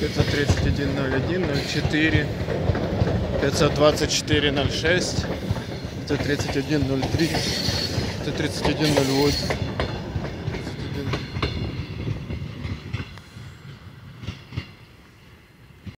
531 01 04 524 06 531 03 531 08